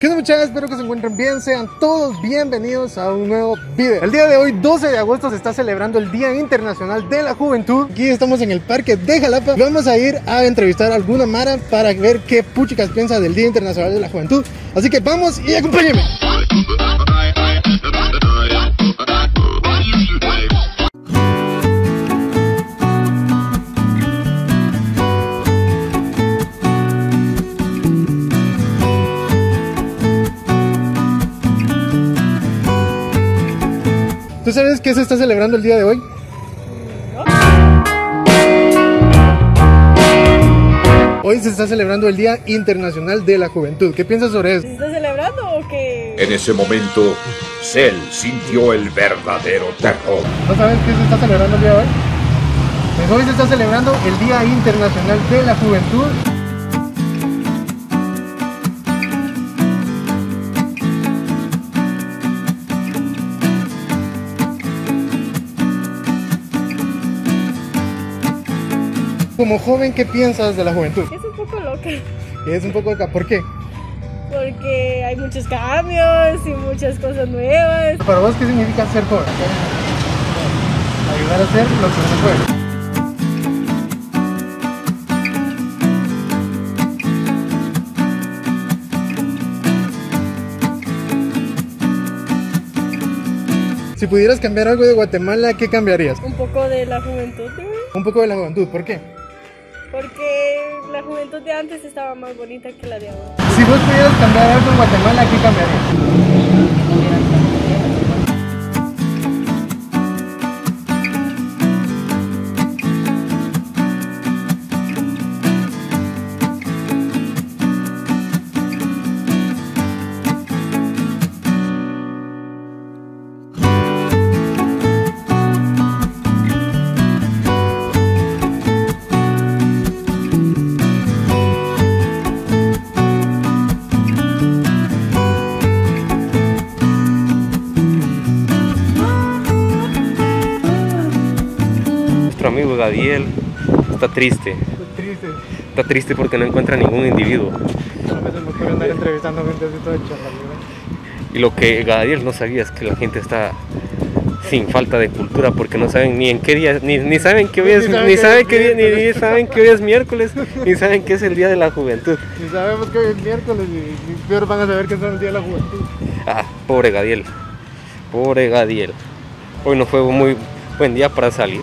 ¿Qué onda muchachos? Espero que se encuentren bien, sean todos bienvenidos a un nuevo video. El día de hoy, 12 de agosto, se está celebrando el Día Internacional de la Juventud. Aquí estamos en el parque de Jalapa. Vamos a ir a entrevistar a alguna Mara para ver qué puchicas piensa del Día Internacional de la Juventud. Así que vamos y acompáñenme. ¿Tú sabes qué se está celebrando el día de hoy? Hoy se está celebrando el Día Internacional de la Juventud. ¿Qué piensas sobre eso? ¿Se está celebrando o qué? En ese momento, Cell sintió el verdadero terror. ¿No sabes qué se está celebrando el día de hoy? Pues hoy se está celebrando el Día Internacional de la Juventud. Como joven, ¿qué piensas de la juventud? Es un poco loca. Es un poco acá. ¿Por qué? Porque hay muchos cambios y muchas cosas nuevas. Para vos, ¿qué significa ser joven? Ayudar a hacer lo que se puede. Si pudieras cambiar algo de Guatemala, ¿qué cambiarías? Un poco de la juventud, ¿no? Un poco de la juventud, ¿por qué? Porque la juventud de antes estaba más bonita que la de ahora. Si vos pudieras cambiar algo en Guatemala, ¿qué cambiarías? Nuestro amigo Gadiel está triste. Triste. Está triste porque no encuentra ningún individuo. Andar entrevistando gente todo Y lo que Gadiel no sabía es que la gente está sin falta de cultura porque no saben ni en qué día, ni, ni saben que hoy es, Ni saben ni que ni, ni saben que hoy es miércoles, ni saben que es el día de la juventud. Y sabemos que hoy es miércoles y, y peor van a saber que es el día de la juventud. Ah, pobre Gadiel. Pobre Gadiel. Hoy no fue un muy buen día para salir.